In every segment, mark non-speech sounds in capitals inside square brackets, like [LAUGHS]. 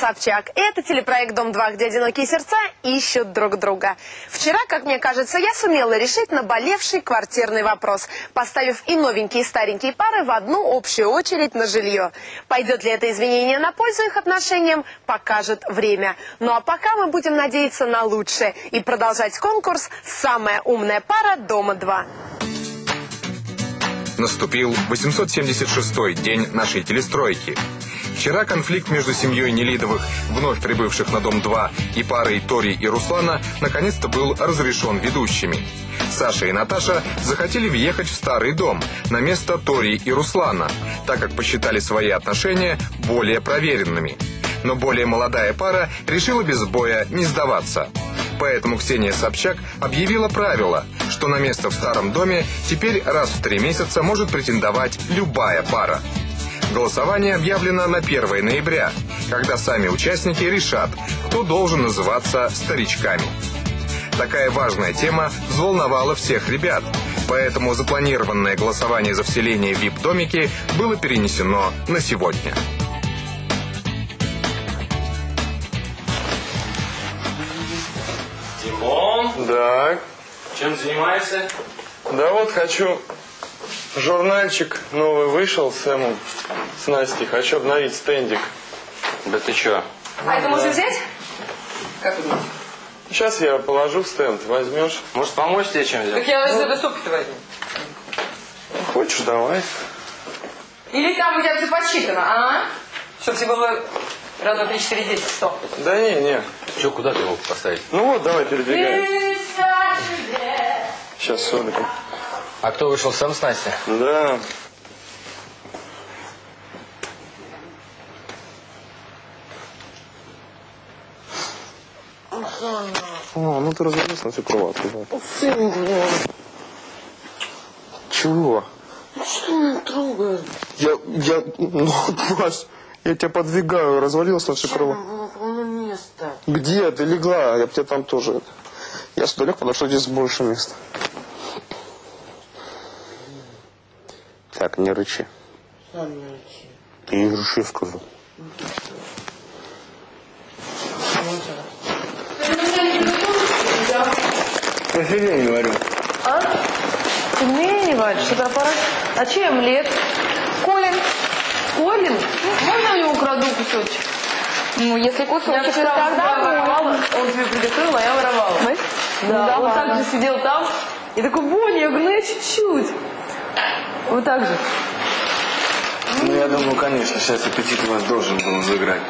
Собчак. Это телепроект «Дом-2», где одинокие сердца ищут друг друга. Вчера, как мне кажется, я сумела решить наболевший квартирный вопрос, поставив и новенькие, и старенькие пары в одну общую очередь на жилье. Пойдет ли это извинение на пользу их отношениям, покажет время. Ну а пока мы будем надеяться на лучшее и продолжать конкурс «Самая умная пара Дома-2». Наступил 876-й день нашей телестройки. Вчера конфликт между семьей Нелидовых, вновь прибывших на Дом-2, и парой Тори и Руслана наконец-то был разрешен ведущими. Саша и Наташа захотели въехать в старый дом, на место Тори и Руслана, так как посчитали свои отношения более проверенными. Но более молодая пара решила без боя не сдаваться. Поэтому Ксения Собчак объявила правило, что на место в старом доме теперь раз в три месяца может претендовать любая пара. Голосование объявлено на 1 ноября, когда сами участники решат, кто должен называться старичками. Такая важная тема взволновала всех ребят, поэтому запланированное голосование за вселение в ВИП-домики было перенесено на сегодня. Димон, Да, чем занимаешься? да вот хочу. Журнальчик новый вышел с Эмом, с Настей. Хочу обновить стендик. Да ты чё? А это можно взять? Как вы думаете? Сейчас я положу в стенд, возьмешь. Может помочь тебе чем взять? Так я из этой сумки-то возьму. Хочешь, давай. Или там у тебя все подсчитано, а? Чтобы тебе было раз, два, три, четыре, десять, сто. Да не, не. Чё, куда ты его поставить? Ну вот, давай передвигай. Сейчас сюда. А кто вышел сам с Настей? Да. О, ну ты развернись на всю кроватку. Да. Чего? Что он трогает? Я, я, ну, Маш, я тебя подвигаю, развалилась на всю кроватку. Место. Где ты легла? Я бы тебя там тоже... Я сюда лег, потому что здесь больше места. Так, не рычи. Сам не рычи. Ты не рычи, сказал. Кофе варю. А? Пельмени варишь? Что аппарат? А чей омлет? Колин. Колин? Можно я украду кусочек? Ну, если кусочек, Я тогда тогда воровала, он тебе приготовил, а я воровала. Да, Ну, он давай. так же сидел там и такой, Боня, я говорю, ну я чуть-чуть. Вот так же. Ну, я думаю, конечно, сейчас аппетит у вас должен был заиграть.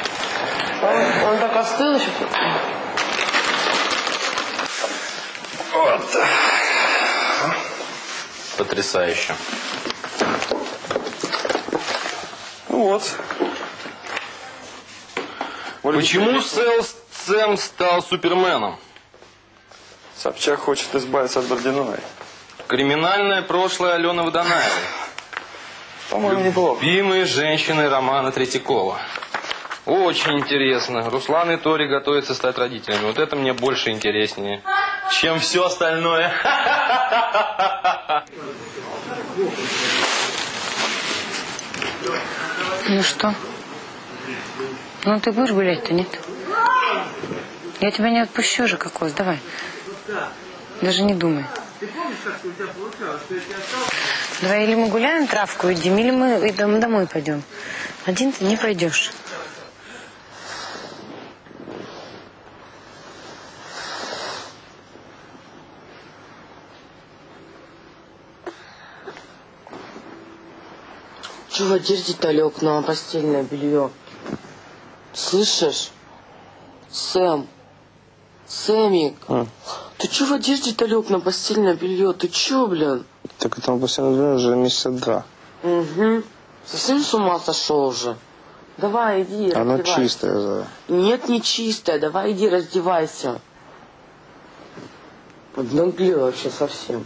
Он, он так остыл еще. Потрясающе. Ну вот. Почему Сэл Сэм стал суперменом? Собчак хочет избавиться от Бородиновой. Криминальное прошлое Алены Водонаевой. По-моему, неплохо. Любимые женщины Романа Третьякова. Очень интересно. Руслан и Тори готовятся стать родителями. Вот это мне больше интереснее, чем все остальное. Ну что? Ну ты будешь гулять-то, нет? Я тебя не отпущу же, кокос, давай. Даже не думай. Давай или мы гуляем, травку едим, или мы и дом- домой пойдем. Один ты не пойдешь. Че в одежде-то лег на постельное белье? Слышишь? Сэм. Сэмик. Ты че в одежде-то лег на постельное белье? Ты че, блин? Так это он после уже месяца два. Угу. Совсем с ума сошел уже? Давай, иди, Оно раздевайся. чистое, за. Нет, не чистое. Давай, иди, раздевайся. Обнаглел вообще совсем.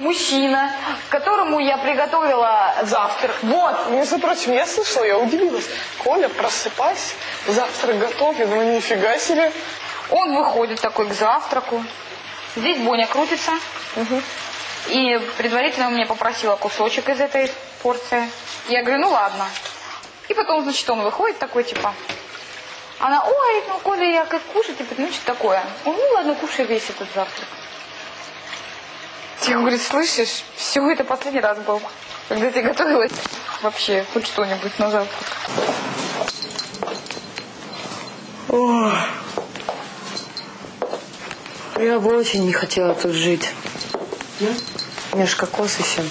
Мужчина, которому я приготовила завтрак. Вот, между прочим, я слышала, я удивилась. Коля, просыпайся, завтрак готов. Я думаю, нифига себе. Он выходит такой к завтраку. Здесь Боня крутится. И предварительно он меня попросила кусочек из этой порции. Я говорю, ну ладно. И потом, значит, он выходит такой, типа, она, ой, ну, Коля, я как кушать, типа, ну, что такое? Он, ну, ладно, кушай весь этот завтрак. Я говорю, слышишь, все это последний раз был, когда ты готовилась вообще хоть что-нибудь на завтрак. Я бы очень не хотела тут жить. У меня же кокос еще.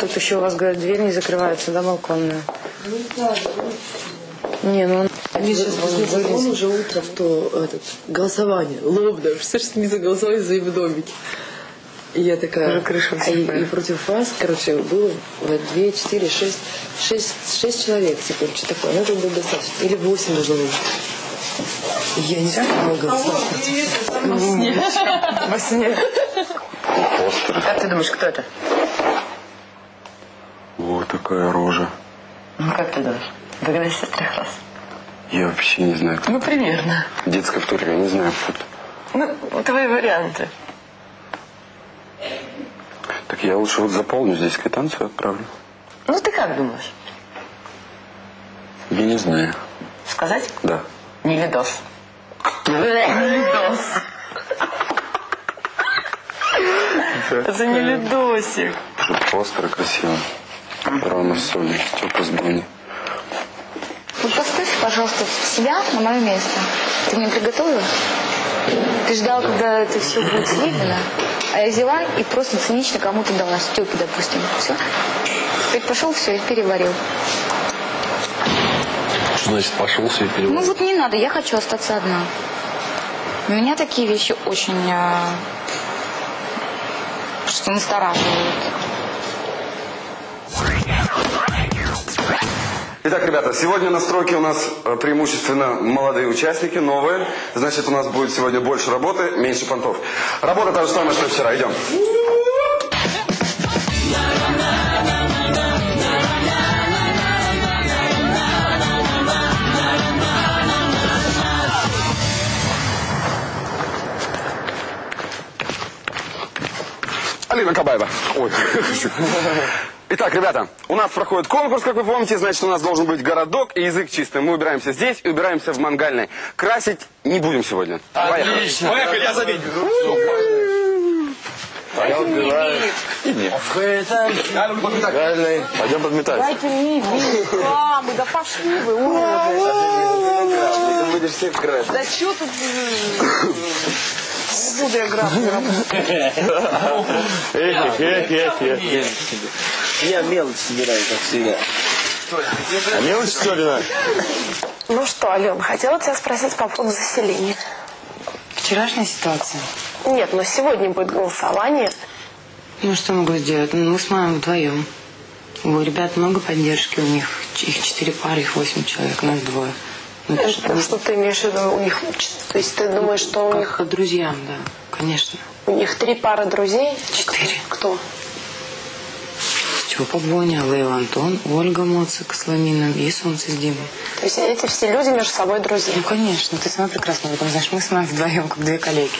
Тут еще у вас, говорят, дверь не закрывается, да, балконная? Не, ну он... Уже утром, то этот, голосование, лобно, представляешь, что не заголосовали за им домики. И я такая, Уже крыша а и, и против вас, короче, было вот, две, четыре, шесть, шесть, шесть человек, типа, что такое, ну это было достаточно, или восемь должно быть. Я не знаю, как голосовать. Во сне. Как ты думаешь, кто это? Вот такая рожа. Ну, как ты думаешь? Догадайся трех раз. Я вообще не знаю. Ну, примерно. Детская вторая, я не знаю. кто. Ну, твои варианты. Так я лучше вот заполню здесь квитанцию отправлю. Ну, ты как думаешь? Я не знаю. Сказать? Да. Не видос. Не видос. [LAUGHS] Это не видосик. Постеры красивые. Рано Соня, Степа с Бонни. Вот поставь, пожалуйста, себя на мое место. Ты мне приготовила? Ты ждал, когда это все будет съедено, а я взяла и просто цинично кому-то дала. Степе, допустим. Все. Теперь пошел, все, и переварил. Что значит пошел все и Ну вот не надо, я хочу остаться одна. Меня такие вещи очень а, что настораживают. Итак, ребята, сегодня на стройке у нас э, преимущественно молодые участники, новые. Значит, у нас будет сегодня больше работы, меньше понтов. Работа та же самая, что вчера. Идем. Алина Кабаева. Ой. [LAUGHS] Итак, ребята, у нас проходит конкурс, как вы помните, значит, у нас должен быть городок и язык чистый. Мы убираемся здесь и убираемся в мангальной. Красить не будем сегодня. Поехали. Поехали, я я убираю. Мангальный. Пойдем подметать. Дайте мне хамы, да пошли вы, уроды. Ты будешь всех красить. Да что тут... Буду я грабить работать. Эх, эх, эх, эх, эх. Я мелочь собираю, как всегда. А мелочь, что ли? Ну что, Ален, хотела тебя спросить по поводу заселения. Вчерашняя ситуация. Нет, но сегодня будет голосование. Ну, что могу сделать? Ну, мы с мамой вдвоем. У ребят много поддержки, у них их четыре пары, их восемь человек, нас двое. Ну, это Что, ты имеешь в виду? У них, то есть ты думаешь, что у них, Как друзьям, да, конечно. у них три пары друзей? Четыре. Кто? Степа Боня, Лейла Антон, Ольга Моцик с Ламином и Солнце с Димой. То есть эти все люди между собой друзья. Ну, конечно, ты сама прекрасно об этом знаешь. Мы с мамой вдвоем, как две коллеги.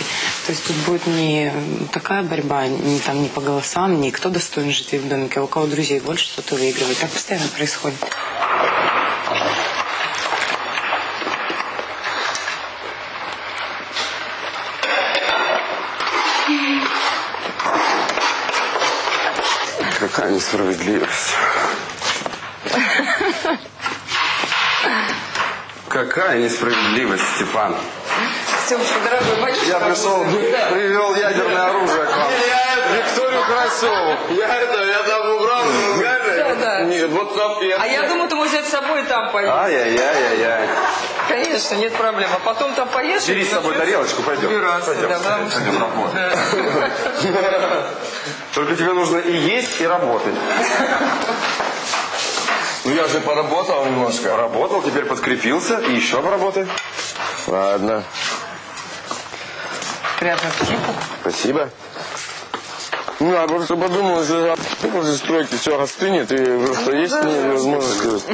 То есть тут будет не такая борьба, не, там, не по голосам, не кто достоин жить в домике, а у кого друзей больше, кто-то выигрывает. Так постоянно происходит. Какая несправедливость. Какая несправедливость, Степан. Степушка, дорогой, батюшка. Я пришел, привел ядерное оружие к вам. Красеву. Я это, я там убрал Да, да. Нет, вот там А я думаю, ты можешь взять с собой и там поесть. Ай-яй-яй-яй-яй. Конечно, нет проблем. А потом там поешь. Бери с собой тарелочку, пойдем. убираться, Пойдем, да, потому что- пойдем работать. [LAUGHS] Только тебе нужно и есть, и работать. Ну я же поработал немножко. Поработал, теперь подкрепился, и еще поработай. Ладно. Приятного аппетита. Спасибо. Ну, я просто подумал, что после стройки все остынет, и просто есть невозможно сделать.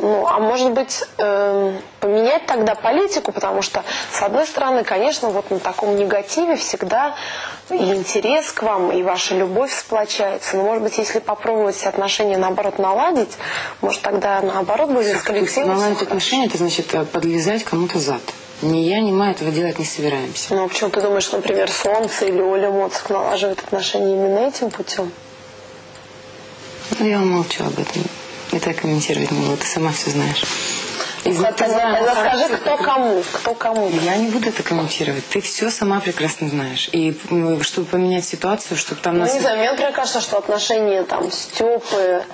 Ну, а может быть, эм, поменять тогда политику, потому что, с одной стороны, конечно, вот на таком негативе всегда и интерес к вам, и ваша любовь сплочается. Но, может быть, если попробовать отношения, наоборот, наладить, может, тогда, наоборот, будет коллективно. Наладить отношения, это значит э, подлезать кому-то зад. Ни я, ни мы этого делать не собираемся. Ну, а почему ты думаешь, например, Солнце или Оля Моцик налаживают отношения именно этим путем? Ну, я умолчу об этом. Это я комментировать не буду, ты сама все знаешь. Из Это, наказания это скажи, кто кому, кто кому. Я не буду это комментировать. Ты все сама прекрасно знаешь. И м, чтобы поменять ситуацию, чтобы там Ну, нас... не знаю, мне, например, кажется, что отношения там Степы,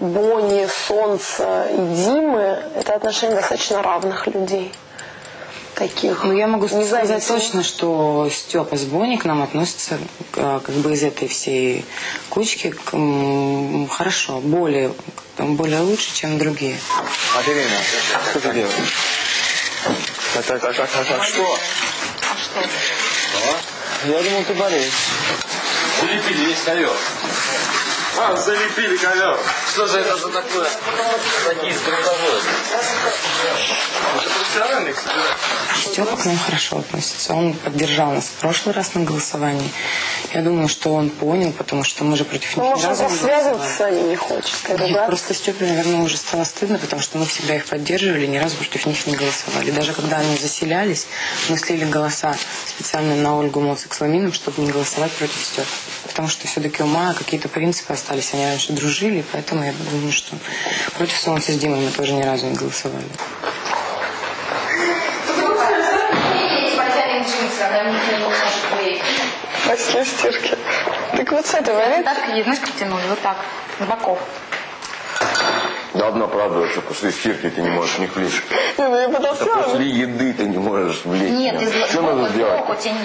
Бони, Солнца и Димы – это отношения достаточно равных людей. Таких. Ну, я могу сказать точно, что Степа с Бонни к нам относятся э, как бы из этой всей кучки к, м, хорошо, более, более лучше, чем другие. Аделина, что ты делаешь? Так, так, так, так, так, так, что? Я думал, ты болеешь. Залепили весь ковер. А, залепили ковер. Что же это за такое? Такие грунтовые. Профессиональный Степа к нам хорошо относится. Он поддержал нас в прошлый раз на голосовании. Я думаю, что он понял, потому что мы же против Ну, них ни может, он связываться с вами не хочет. Нет, просто Степе, наверное, уже стало стыдно, потому что мы всегда их поддерживали, ни разу против них не голосовали. Даже когда они заселялись, мы слили голоса специально на Ольгу Моцик с Ламином, чтобы не голосовать против Степы. Потому что все-таки у Мая какие-то принципы остались. Они раньше дружили, поэтому я думаю, что против Солнца с Димой мы тоже ни разу не голосовали. После стирки. Так вот с этой войны... Так, знаешь, как тянули? Вот так, с боков. Давно оправдываться, после стирки ты не можешь не влезть. Не, ну я подошла. После еды ты не можешь влезть. Нет, из Что надо сделать? сбоку тяни.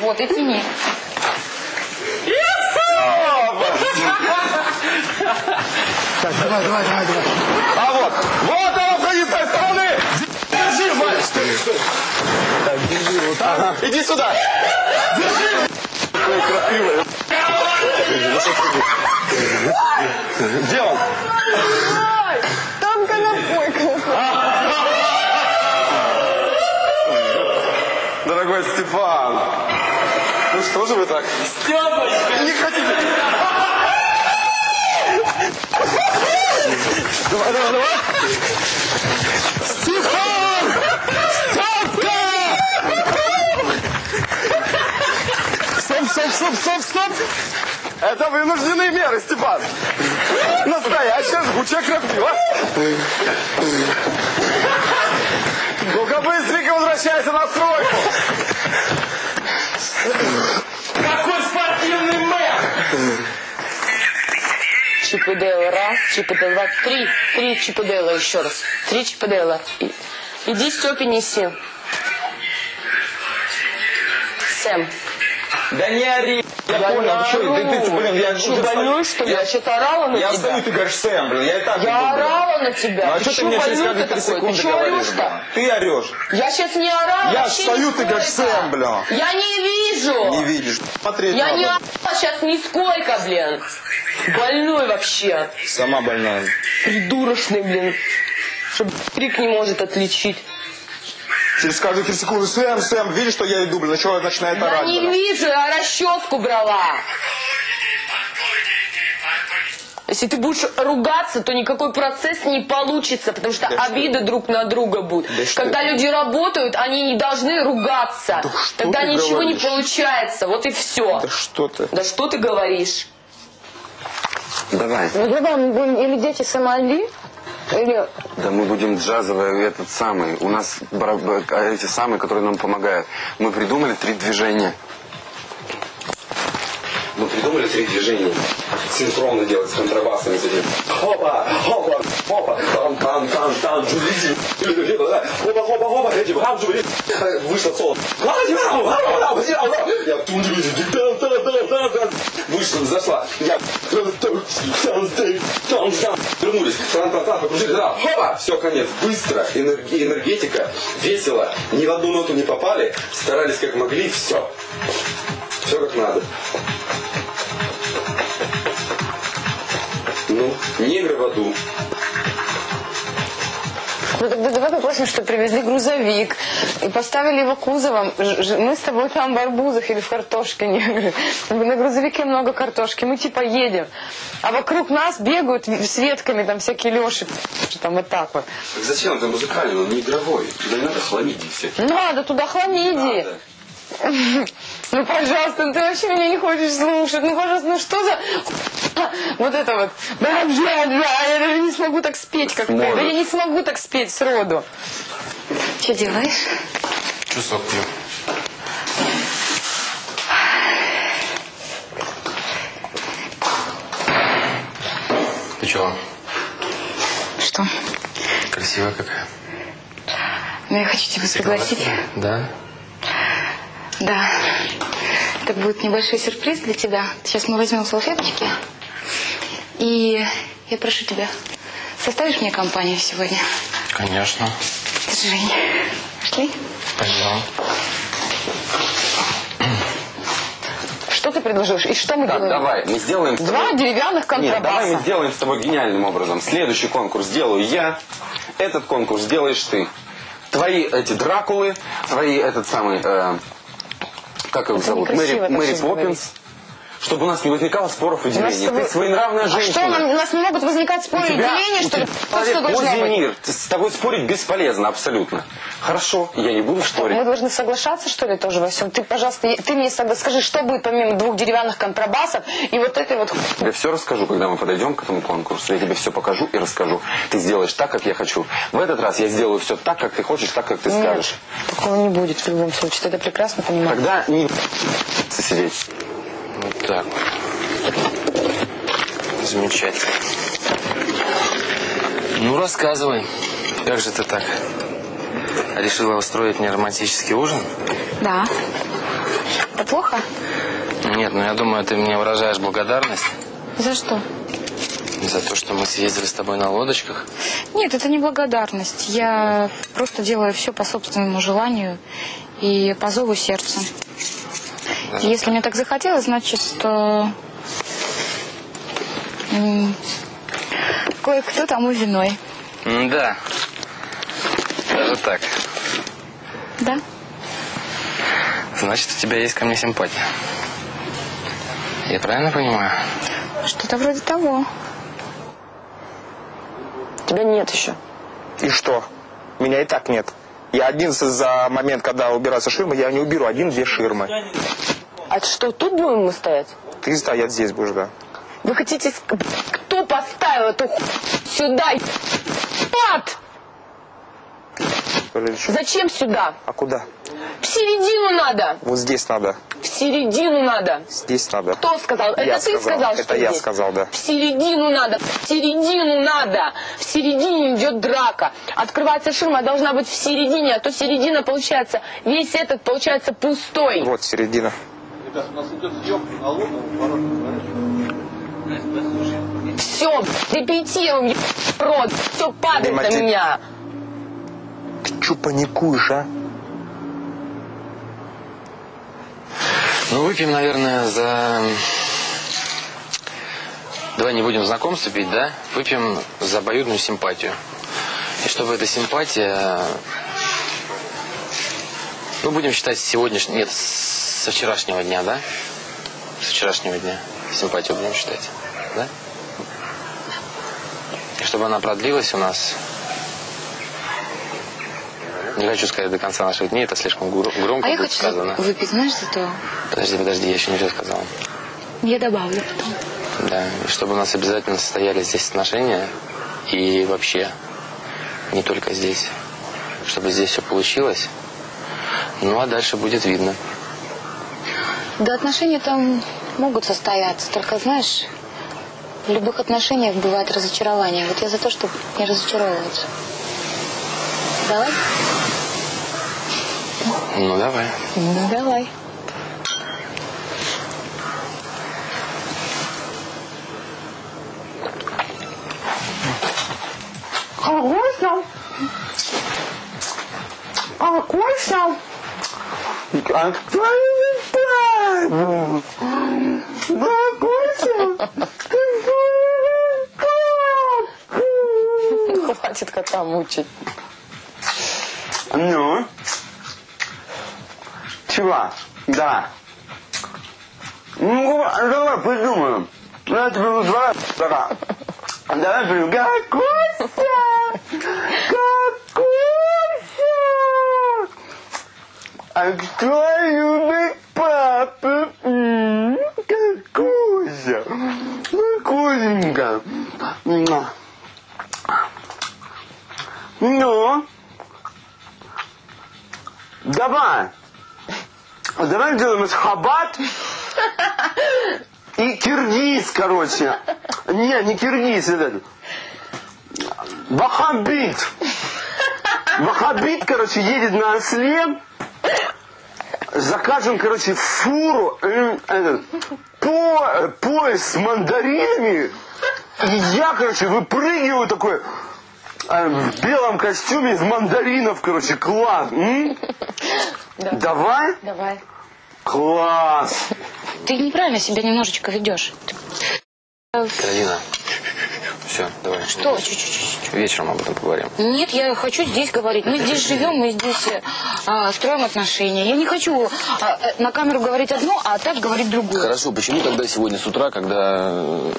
Вот, и тяни. А вот, вот она входит с той стороны! Держи, Валя! Стой, стой! Так, держи вот Ага, иди сюда! Держи! Ой, красивая. Где он? Там конопойка. Дорогой Степан! Ну что же вы так? Степочка! Не хотите? Давай, давай, давай! Степан! Степка! Стоп, стоп, стоп, стоп, стоп! Это вынужденные меры, Степан! Настоящая жгучая крапива! Ну-ка быстренько возвращайся на стройку! Какой спортивный мэр! Чипедела раз, чипедела два, три. Три чипедела еще раз. Три чипедела. Иди Степе неси. Сэм. Да не ори! Я, понял, не что, ору. ты, ты, блин, я Что, уже больной, стою. что ли? Я что-то орала на Я тебя? стою, ты говоришь, Сэм, блин, я и так Я орала на тебя. Ну, а Ты что ты мне через больной каждые ты три секунды Ты говоришь, блин? Ты орешь. Я сейчас не орала Я стою, ты говоришь. Сэм, блин. Я не вижу. Не видишь. Смотреть Я надо. не орала сейчас нисколько, блин. Больной вообще. Сама больная. Придурочный, блин. Чтоб крик не может отличить. Через каждые три секунды Сэм, Сэм, видишь, что я иду, блин, начала начинает Я орать, не блин. вижу, я расческу брала. Если ты будешь ругаться, то никакой процесс не получится, потому что Да обиды друг на друга будут. Да что Когда ты? люди работают, они не должны ругаться. Тогда ты ничего говоришь? не получается. Вот и все. Да что ты? Да что ты говоришь? Давай. Ну, давай, мы будем или дети Сомали, или... Да мы будем джазовый этот самый. У нас а эти самые, которые нам помогают. Мы придумали три движения. Мы придумали три движения. Синхронно делать с контрабасами. Хопа, хопа, хопа, там, там, там, там. Хопа, хопа, хопа. Вышло соло. Я. Вышла, зашла. Я вернулись. Тран, тран, тран, покружили. Да, хопа, все, конец. Быстро, энергетика, весело. Ни в одну ноту не попали. Старались как могли, все. Все как надо. Ну, негры в аду. Ну тогда давай попросим, что привезли грузовик и поставили его кузовом. Мы с тобой там в арбузах или в картошке. На грузовике много картошки. Мы типа едем. А вокруг нас бегают с ветками там всякие леши. Там вот так вот. Зачем это музыкальный, он не игровой. Туда не надо хламидии всякие. Надо туда хламидии. [LAUGHS] Ну, пожалуйста, ну ты вообще меня не хочешь слушать. Ну, пожалуйста, ну что за... [LAUGHS] Вот это вот. Бля, бля, бля, Я даже не смогу так спеть, как ты. Да я не смогу так спеть сроду. Что делаешь? Чусок пью. Ты чего? Что? Красивая какая. Ну, я хочу тебя пригласить. Да? Да. Это будет небольшой сюрприз для тебя. Сейчас мы возьмем салфеточки. И я прошу тебя, составишь мне компанию сегодня? Конечно. Жень. Пошли. Пойдем. Что ты предложишь? И что мы Так, делаем? давай, мы сделаем... с тобой- Два деревянных Нет, давай мы контрабаса. сделаем с тобой гениальным образом. Следующий конкурс сделаю я, этот конкурс сделаешь ты. Твои эти Дракулы, твои этот самый, э, как его Это зовут, Мэри, Мэри Поппинс. Чтобы у нас не возникало споров и делений. Ты своенравная А женщина. что, нам, у нас не могут возникать споры и тебя- деления, у что ли? что человек мир. С тобой спорить бесполезно, абсолютно. Хорошо, я не буду спорить. Мы должны соглашаться, что ли, тоже во всем? Ты, пожалуйста, ты мне согла- скажи, что будет помимо двух деревянных контрабасов и вот этой вот... Я все расскажу, когда мы подойдем к этому конкурсу. Я тебе все покажу и расскажу. Ты сделаешь так, как я хочу. В этот раз я сделаю все так, как ты хочешь, так, как ты скажешь. Нет, такого не будет в любом случае. Ты это прекрасно понимаешь. Тогда не сидеть. Вот так вот. Замечательно. Ну, рассказывай. Как же ты так? Решила устроить мне романтический ужин? Да. Это плохо? Нет, ну я думаю, ты мне выражаешь благодарность За что? за то, что мы съездили с тобой на лодочках. Нет, это не благодарность. Я просто делаю все по собственному желанию и по зову сердца. Если мне так захотелось, значит, э, кое-кто тому виной. Да. Даже так. Да? Значит, у тебя есть ко мне симпатия. Я правильно понимаю? Что-то вроде того. Тебя нет еще. И что? Меня и так нет. Я один за- момент, когда убираются ширмы, я не уберу один-две ширмы. А что, тут будем мы стоять? Ты стоять здесь будешь, да. Вы хотите... Кто поставил эту ху... сюда? Подожди, Зачем сюда? А куда? В середину надо! Вот здесь надо. В середину надо! Здесь надо. Кто сказал? Я Это ты сказал, Это что я здесь? сказал, да. В середину надо, в середину надо. В середине идет драка. Открывается ширма, должна быть в середине, а то середина получается, весь этот получается пустой. Вот середина. Все, репетируем, еб- рот, все падает на меня. Ты чё паникуешь, а? Ну, выпьем, наверное, за... Давай не будем знакомство пить, да? Выпьем за обоюдную симпатию. И чтобы эта симпатия... Мы будем считать с сегодняшнего... Нет, со вчерашнего дня, да? Со вчерашнего дня. Симпатию будем считать, да? И чтобы она продлилась у нас... Не хочу сказать до конца наших дней, это слишком гро- громко А я хочу сказано. выпить, знаешь, за то? Подожди, подожди, я еще не все сказал. Я добавлю потом. Да, и чтобы у нас обязательно состоялись здесь отношения и вообще не только здесь. Чтобы здесь все получилось. Ну, а дальше будет видно. Да, отношения там могут состояться, только знаешь, в любых отношениях бывает разочарование. Вот я за то, чтобы не разочаровываться. Давай? Ну, давай. Ну, давай. Вкусно. А, вкусно. Как Хватит кота мучить. Ну? Чего? Да. Ну, давай придумаем. Я тебе вызываю. Давай. Давай придумаем. Костя! Костя! А кто любит папу? М, Кокуся. Кокусенька. Муа. Ну? Давай. Давай сделаем из хабат и киргиз, короче. Не, не киргиз, этот. Вахабит. Вахабит, короче, едет на осле. Закажем, короче, фуру, э, этот, по, э, пояс с мандаринами. И я, короче, выпрыгиваю такой э, в белом костюме из мандаринов, короче, класс. М? Давай? Давай. Класс. Ты неправильно себя немножечко ведешь. Каролина, все, давай. Что? Чуть-чуть. Вечером об этом поговорим. Нет, я хочу здесь говорить. Мы здесь живем, мы здесь э, а, строим отношения. Я не хочу а, на камеру говорить одно, а так говорить другое. Хорошо, почему тогда сегодня с утра, когда э,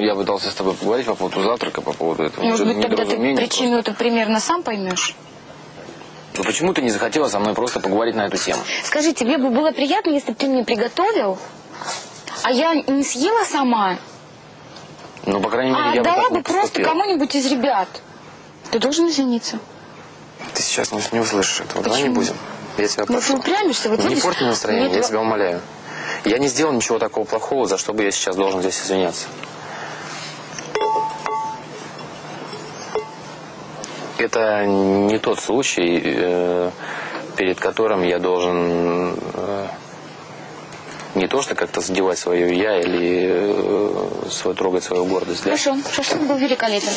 я пытался с тобой поговорить по поводу завтрака, по поводу этого Может быть, тогда ты причину это примерно сам поймешь? Ну почему ты не захотела со мной просто поговорить на эту тему? Скажи, тебе бы было приятно, если бы ты мне приготовил, а я не съела сама, Ну, по крайней мере, а я бы так бы просто кому-нибудь из ребят. Ты должен извиниться. Ты сейчас не, не услышишь этого. Давай не Почему? будем. Я тебя Ну, прошу. ты упрямишься, вот не порти настроение, мне я тебя умоляю. Я не сделал ничего такого плохого, за что бы я сейчас должен здесь извиняться. Это не тот случай, э, перед которым я должен э, не то что как-то задевать свое я или э, свой, трогать свою гордость. да? Хорошо, шашлык был великолепен.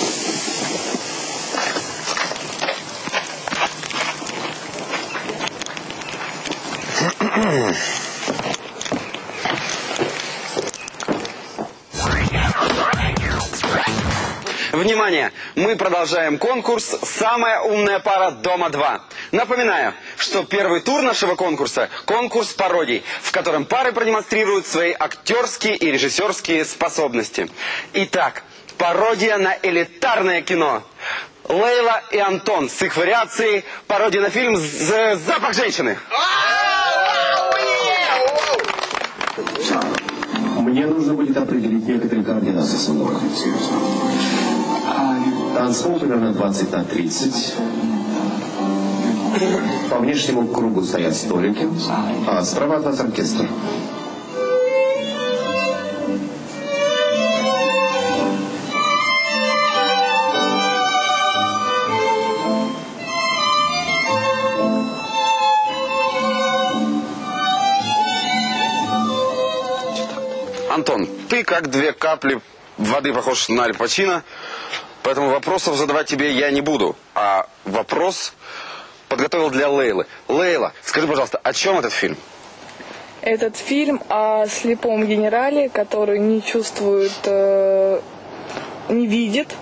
Внимание! Мы продолжаем конкурс «Самая умная пара Дома-2». Напоминаю, что первый тур нашего конкурса – конкурс пародий, в котором пары продемонстрируют свои актерские и режиссерские способности. Итак, пародия на элитарное кино. Лейла и Антон с их вариацией пародия на фильм «З- «Запах женщины». Мне нужно будет определить некоторые координаты салона. Танцпол примерно 20 на 30. По внешнему кругу стоят столики, а справа от нас оркестр. Антон, ты как две капли воды похож на Аль Пачино, поэтому вопросов задавать тебе я не буду. А вопрос подготовил для Лейлы. Лейла, скажи, пожалуйста, о чем этот фильм? Этот фильм о слепом генерале, который не чувствует, э, не видит,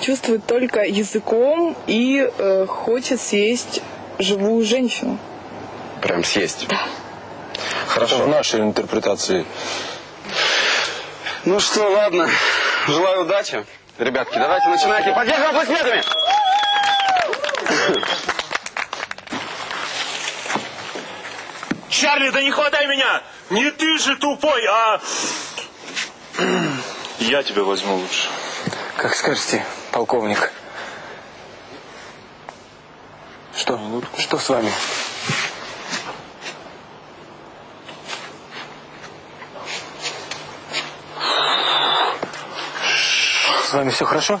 чувствует только языком и э, хочет съесть живую женщину. Прям съесть. Да. Хорошо. В нашей интерпретации. Ну что, ладно. Желаю удачи. Ребятки, давайте начинайте. Поддерживаем аплодисментами. Чарли, да не хватай меня! Не ты же тупой, а... Я тебя возьму лучше. Как скажете, полковник. Что? Что с вами? С вами все хорошо?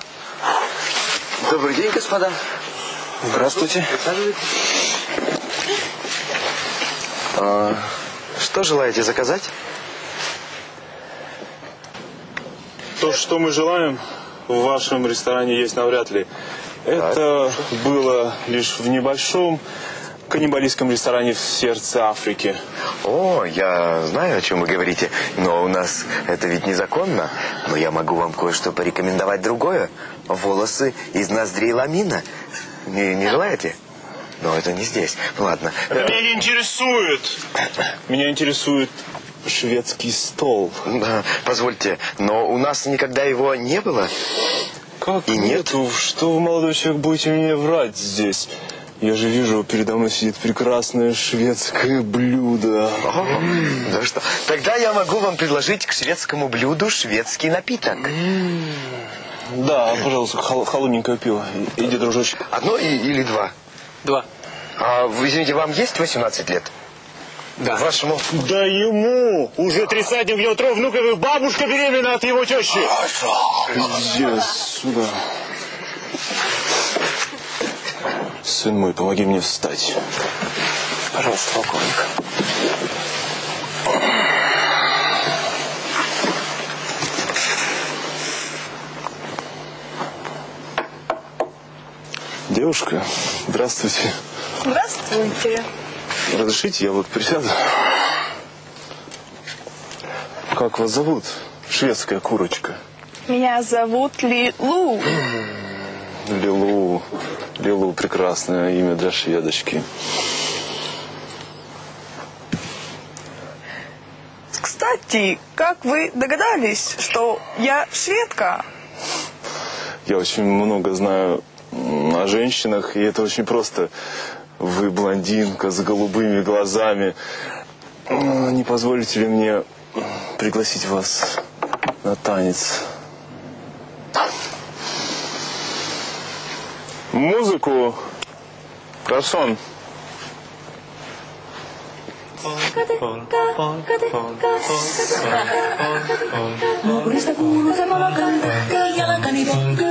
Добрый день, господа. Здравствуйте. А, что желаете заказать? То, что мы желаем, в вашем ресторане есть навряд ли. Это было лишь в небольшом каннибалистском ресторане в сердце Африки. О, я знаю, о чем вы говорите, но у нас это ведь незаконно. Но я могу вам кое-что порекомендовать другое. Волосы из ноздрей ламина. Не, не желаете? Но это не здесь. Ладно. Меня не интересует. Меня интересует шведский стол. Да, позвольте, но у нас никогда его не было. Как И нет? нету? Что вы, молодой человек, будете мне врать здесь? Я же вижу, передо мной сидит прекрасное шведское блюдо. О, да что? Тогда я могу вам предложить к шведскому блюду шведский напиток. Да, пожалуйста, хол- холодненькое пиво. Иди, дружочек. Одно и- или два? Два. А, вы, извините, вам есть 18 лет? Да. Вашему... Да ему уже тридцатник, у него трое внуков, и бабушка беременна от его тещи. Иди сюда. Сын мой, помоги мне встать. Пожалуйста, полковник. Девушка, здравствуйте. Здравствуйте. Разрешите, я вот присяду? Как вас зовут? Шведская курочка. Меня зовут Лилу. Лилу. Лилу прекрасное имя для шведочки. Кстати, как вы догадались, что я шведка? Я очень много знаю о женщинах, и это очень просто. Вы блондинка с голубыми глазами. М, Не позволите ли мне пригласить вас на танец? Музыку. Гарсон. Naapurista kuuluu samalla kanta, käy jalkani pökkö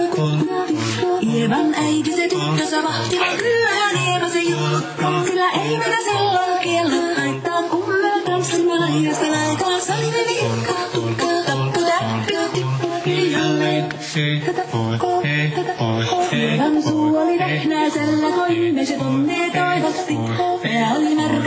Ievan äiti se tyttö savahti, kyllähän Eeva se juttu. Sillä ei mennä silloin kieltä haittaa, kun me tanssimme lähiöstä aikaa. Saimme viikkaa, tukkaa, tappu, täppö, tippu, hiljalleen. Tätä kukko, tätä kukko, suoli vehnäisellä, toimme se tunnee taivasti. Pää oli märkä.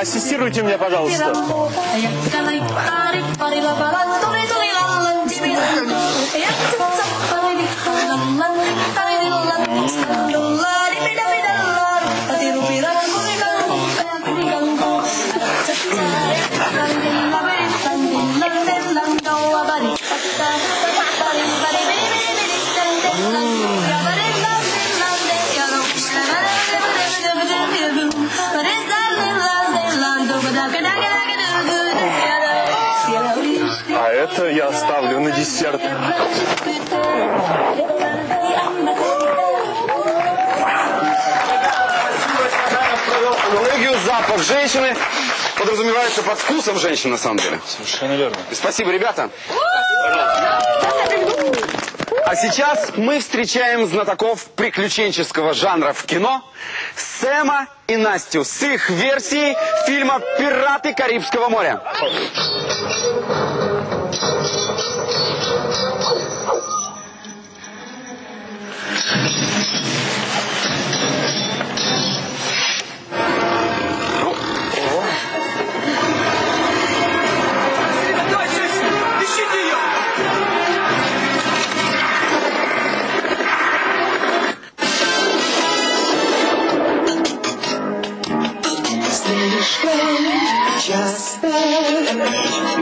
Поассистируйте мне, пожалуйста. А десерт. Аналогию запах женщины подразумевается под вкусом женщины, на самом деле. Совершенно верно. Спасибо, ребята. А сейчас мы встречаем знатоков приключенческого жанра в кино Сэма и Настю с их версией фильма «Пираты Карибского моря».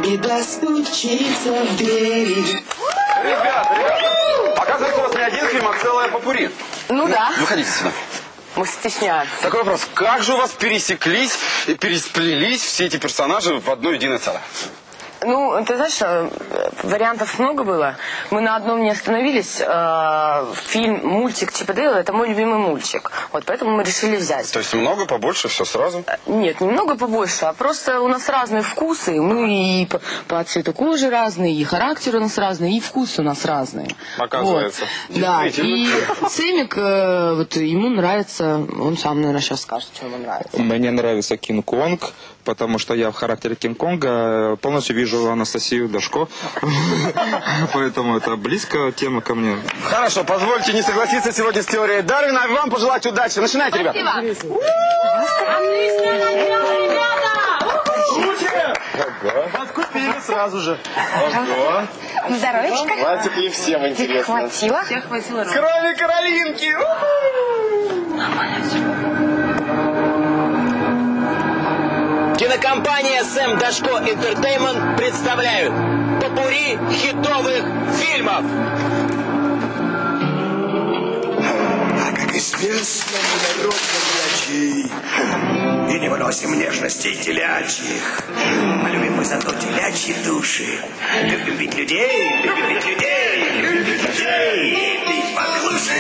Беда стучится в двери. Ребята, ребята, оказывается, у вас не один фильм, а целая попури. Ну да. Выходите сюда. Мы стесняемся. Такой вопрос. Как же у вас пересеклись и пересплелись все эти персонажи в одно единое целое? Ну, ты знаешь, э, вариантов много было. Мы на одном не остановились. Э, Фильм, мультик Чип и Дейл – это мой любимый мультик. Вот поэтому мы решили взять. То есть много, побольше, все сразу? Нет, немного побольше, а просто у нас разные вкусы. Мы и по, по цвету кожи разные, и характер у нас разный, и вкусы у нас разные. Оказывается. Вот. Да, и э, вот ему нравится, он сам, наверное, сейчас скажет, что ему нравится. Мне нравится Кинг-Конг, потому что я в характере Кинг-Конга полностью вижу Анастасию Дашко. Поэтому это близкая тема ко мне. Хорошо, позвольте не согласиться сегодня с теорией Дарвина, вам пожелать удачи. Начинайте, ребята. Подкупили сразу же. Здоровечко. Хватит ли всем интересно? Хватило? Всех хватило Кроме Каролинки. Кинокомпания Сэм Дашко Entertainment представляют попури хитовых фильмов. А как известно, мы народ горячий И не выносим нежностей телячьих. Мы любим мы зато телячьи души. Любим бить людей, любим бить людей Любим бить людей бить поглуше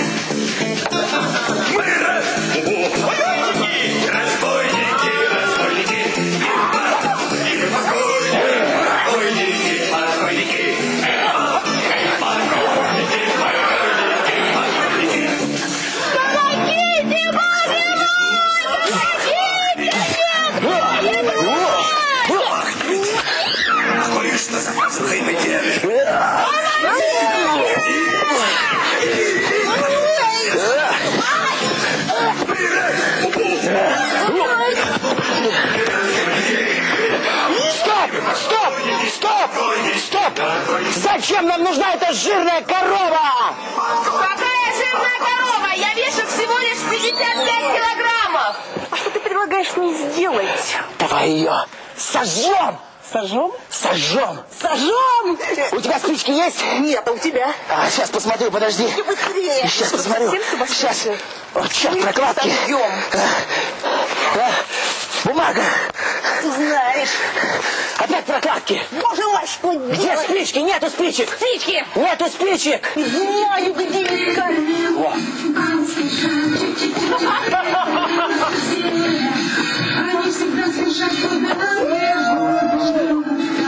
Мы держим. Стоп! Стоп! Стоп! Стоп! Зачем нам нужна эта жирная корова? Какая жирная корова? Я вешу всего лишь 55 килограммов. А что ты предлагаешь мне сделать? Давай ее сожжем! Сожжем? Сожжем! Сожжем! У тебя спички есть? Нет, а у тебя? А, сейчас посмотрю, подожди. быстрее. Сейчас посмотрю. Сейчас. Вот, черт, прокладки. Сожжем. Бумага. Ты знаешь. Опять прокладки. Боже мой, что Где спички? Нету спичек. Спички. Нету спичек. Знаю, где искать. Во. Они всегда спешат куда между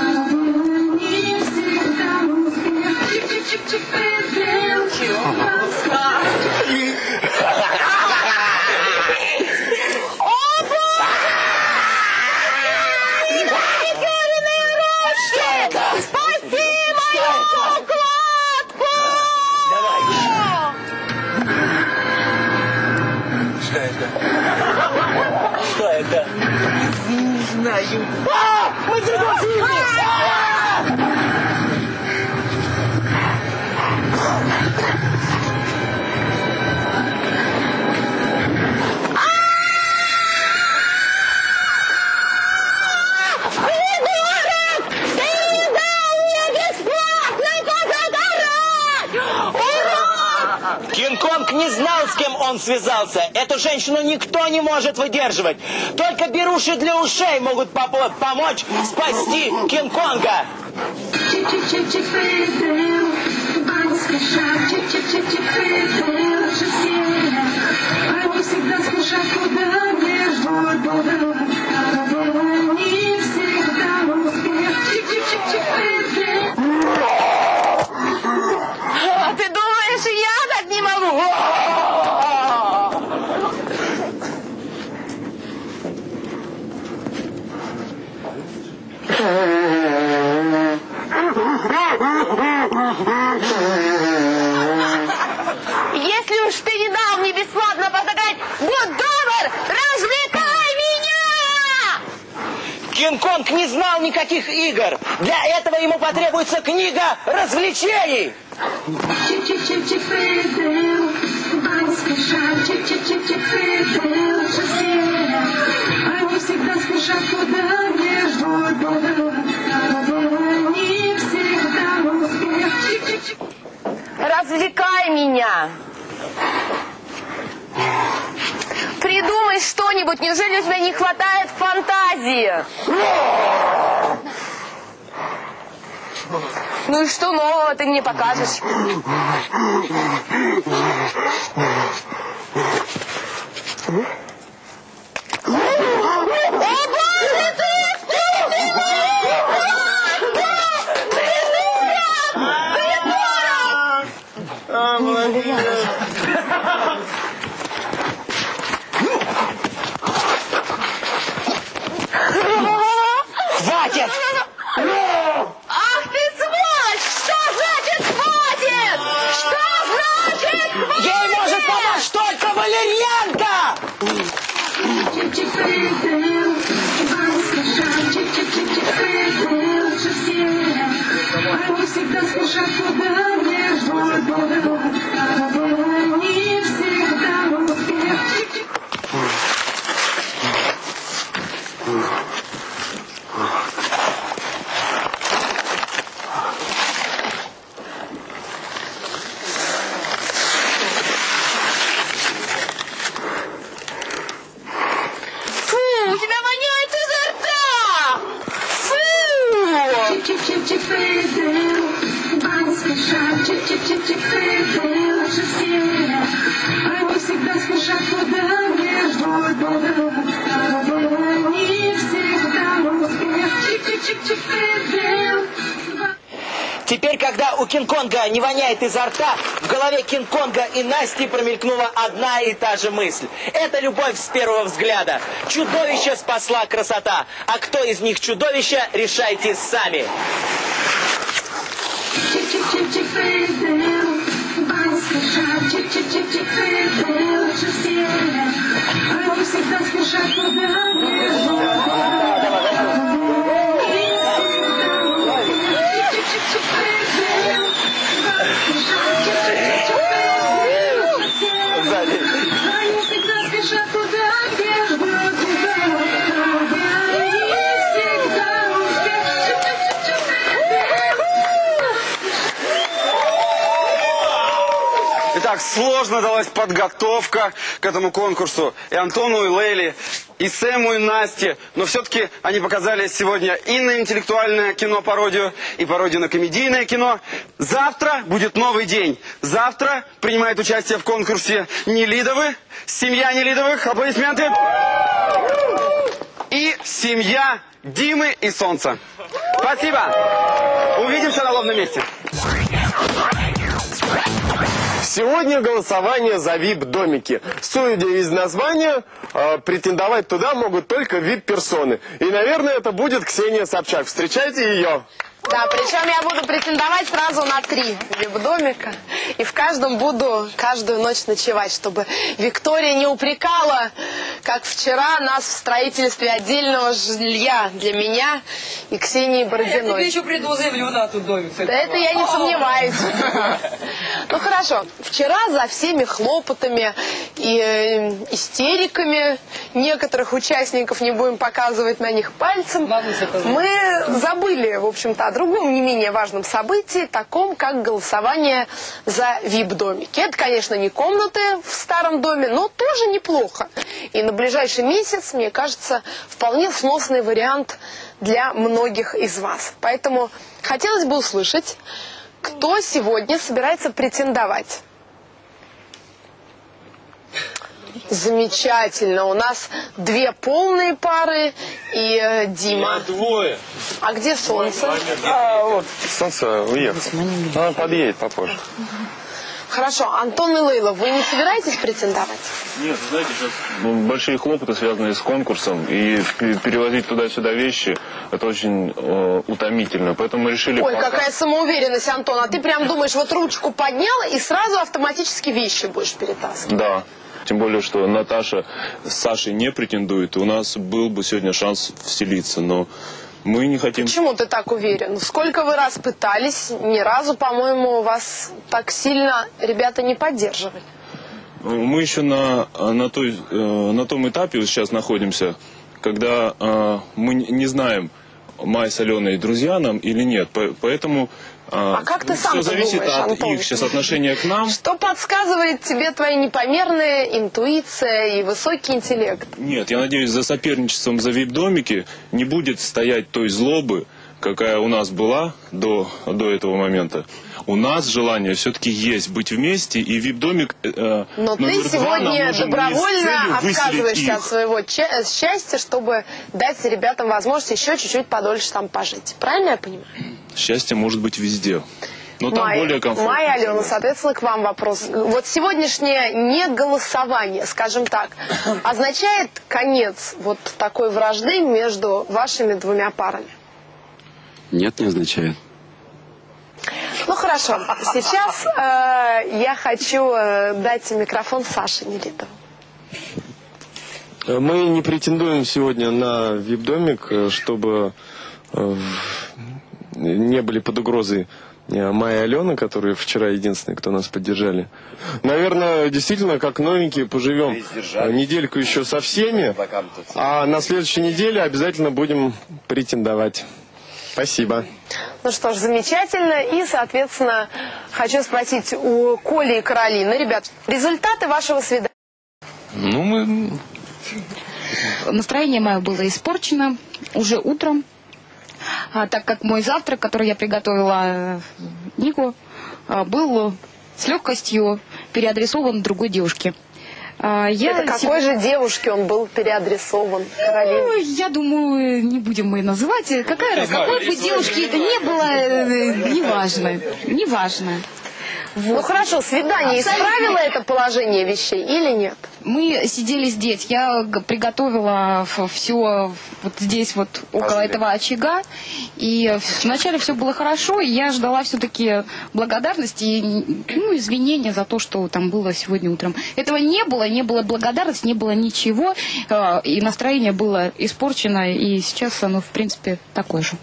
Не всегда успех. Чик-чик-чик-чик, Спаси мою укладку! Что это? Что это? Не Не знал, с кем он связался. Эту женщину никто не может выдерживать. Только беруши для ушей могут помочь спасти Кинг-Конга. Они всегда куда Не Если уж ты не дал мне бесплатно позаграть, будь добр, развлекай меня! Кинг-Конг не знал никаких игр. Для этого ему потребуется книга развлечений. Они всегда спешат куда между Не Развлекай меня. Придумай что-нибудь. Неужели у тебя не хватает фантазии? Ну и что нового ты мне покажешь? Хватит! Ах ты сволочь! Что значит хватит? Что значит хватит? Ей может помочь только валерьянка! Они всегда спешат туда, Thank you. Изо рта, в голове Кинг-Конга и Насти промелькнула одна и та же мысль. Это любовь с первого взгляда. Чудовище спасла красота. А кто из них чудовище, решайте сами. Итак, сложно далась подготовка к этому конкурсу. И Антону, и Лейли, и Сэму, и Насте. Но все-таки они показали сегодня и на интеллектуальное кино-пародию, и пародию на комедийное кино. Завтра будет новый день. Завтра принимает участие в конкурсе Нелидовы, семья Нелидовых, аплодисменты. И семья Димы и Солнца. Спасибо. Увидимся на лобном месте. Сегодня голосование за VIP-домики. Судя из названия, э, претендовать туда могут только VIP-персоны. И, наверное, это будет Ксения Собчак. Встречайте ее. Да, причем я буду претендовать сразу на три вип-домика. И в каждом буду каждую ночь ночевать, чтобы Виктория не упрекала, как вчера, нас в строительстве отдельного жилья для меня и Ксении Я тебе Бородиной. еще приду, заявлю на тот домик. Да это я не сомневаюсь. Ну хорошо, вчера за всеми хлопотами и э, истериками некоторых участников, не будем показывать на них пальцем, мы забыли, в общем-то, о другом не менее важном событии, таком как голосование за VIP-домики. Это, конечно, не комнаты в старом доме, но тоже неплохо. И на ближайший месяц, мне кажется, вполне сносный вариант для многих из вас. Поэтому хотелось бы услышать, кто сегодня собирается претендовать. Замечательно. У нас две полные пары и э, Дима. Двое. А где солнце? А, вот, солнце уехало. Она подъедет попозже. Хорошо, Антон и Лейла, вы не собираетесь претендовать? Нет, знаете, сейчас большие хлопоты, связанные с конкурсом, и пе- перевозить туда-сюда вещи, это очень э, утомительно. Поэтому мы решили... Ой, пока- какая самоуверенность, Антон. А ты прям думаешь, вот ручку поднял и сразу автоматически вещи будешь перетаскивать. Да. Тем более, что Наташа с Сашей не претендует. У нас был бы сегодня шанс вселиться, но мы не хотим... Почему ты так уверен? Сколько вы раз пытались, ни разу, по-моему, вас так сильно ребята не поддерживали. Мы еще на, на, той, э, на том этапе сейчас находимся, когда э, мы не знаем, Майя с Аленой друзья нам или нет. По- Поэтому А как ты сам все зависит думаешь, от Антон? их сейчас отношения к нам. Что подсказывает тебе твоя непомерная интуиция и высокий интеллект? Нет, я надеюсь, за соперничеством за вип-домики не будет стоять той злобы, какая у нас была до, до этого момента, у нас желание все-таки есть быть вместе, и вип-домик э, Но ты сегодня добровольно отказываешься от своего э, счастья, чтобы дать ребятам возможность еще чуть-чуть подольше там пожить. Правильно я понимаю? Счастье может быть везде. Но там Майя- более комфортно. Майя Алена, соответственно, к вам вопрос. Вот сегодняшнее неголосование, скажем так, означает конец вот такой вражды между вашими двумя парами? Нет, не означает. Ну хорошо, сейчас э, я хочу э, дать микрофон Саше Нелитову. Мы не претендуем сегодня на вип-домик, э, чтобы э, не были под угрозой э, Майя и Алена, которые вчера единственные, кто нас поддержали. Наверное, действительно, как новенькие, поживем э, недельку еще со всеми, а на следующей неделе обязательно будем претендовать. Спасибо. Ну что ж, замечательно. И, соответственно, хочу спросить у Коли и Каролины. Ребят, результаты вашего свидания. Ну, мы... Настроение мое было испорчено уже утром, а, так как мой завтрак, который я приготовила э, Нику, а, был с легкостью переадресован другой девушке. А, Я Это какой сего- же девушке он был переадресован, Каролина? Ну, я думаю, не будем мы называть. Какая, какой бы девушки это ни было, э, неважно. Неважно. Ну хорошо, свидание Абсолютно. исправило это положение вещей или нет? Мы сидели здесь, я приготовила все вот здесь вот около этого очага, и вначале все было хорошо, и я ждала все-таки благодарности и ну, извинения за то, что там было сегодня утром. Этого не было, не было благодарности, не было ничего, э, и настроение было испорчено, и сейчас оно в принципе такое же.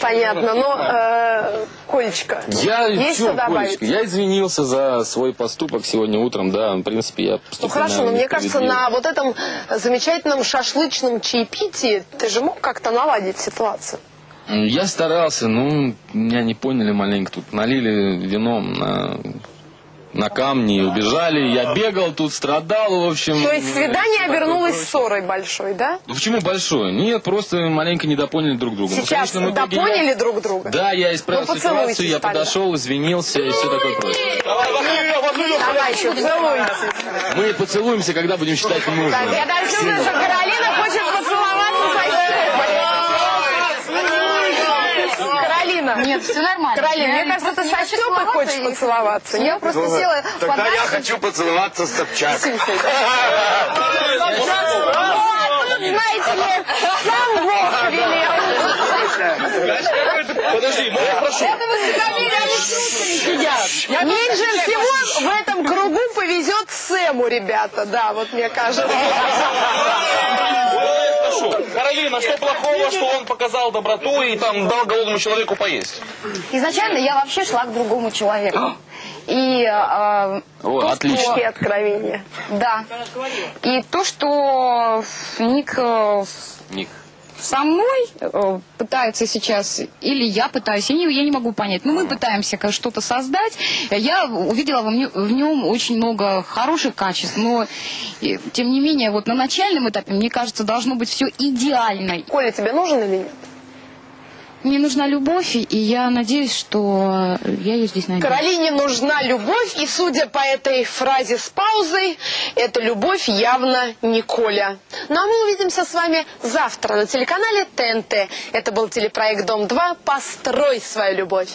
Понятно, но, э, Колечка, Я, есть что добавить? Колечка, я извинился за свой поступок сегодня утром, да, в принципе, я Ну хорошо, но мне кажется, на вот этом замечательном шашлычном чаепитии ты же мог как-то наладить ситуацию. Я старался, ну, меня не поняли маленько. Тут налили вином на, на камни и убежали. Я бегал тут, страдал, в общем. То есть свидание обернулось ссорой большой, да? Ну, почему большое? Нет, просто маленько недопоняли друг друга. Ну, Сейчас конечно, в итоге я- допоняли друг друга? Да, я исправил Ну, ситуацию, я тогда. подошел, извинился и все такое прочее. Давай еще. Мы поцелуемся, когда будем считать нужным. Так, я даже чувствую, что Каролина хочет поцеловаться со Степой. Каролина. Нет, все нормально. Каролина, Я мне кажется, ты просто со Степой хочешь поцеловаться. Я просто Ну, села Тогда я хочу поцеловаться с Собчак. Знаете ли, сам Бог велел. Подожди, ну я прошу. Меньше всего в этом кругу повезет Сэму, ребята. Да, вот мне кажется. [LAUGHS] Прошу. Каролина, что плохого, что он показал доброту и там дал голодному человеку поесть? Изначально я вообще шла к другому человеку. [GASPS] И а, О, то, отлично. что- откровения. Да. И то, что Ник э, Ник. Со мной э, пытается сейчас, или я пытаюсь, я не, я не могу понять, но мы пытаемся что-то создать. Я увидела в нем очень много хороших качеств, но тем не менее, вот на начальном этапе, мне кажется, должно быть все идеально. Коля, тебе нужен или нет? Мне нужна любовь, и я надеюсь, что я ее здесь найду. Каролине нужна любовь, и судя по этой фразе с паузой, эта любовь явно не Коля. Ну а мы увидимся с вами завтра на телеканале ТНТ. Это был телепроект «Дом-2». Построй свою любовь.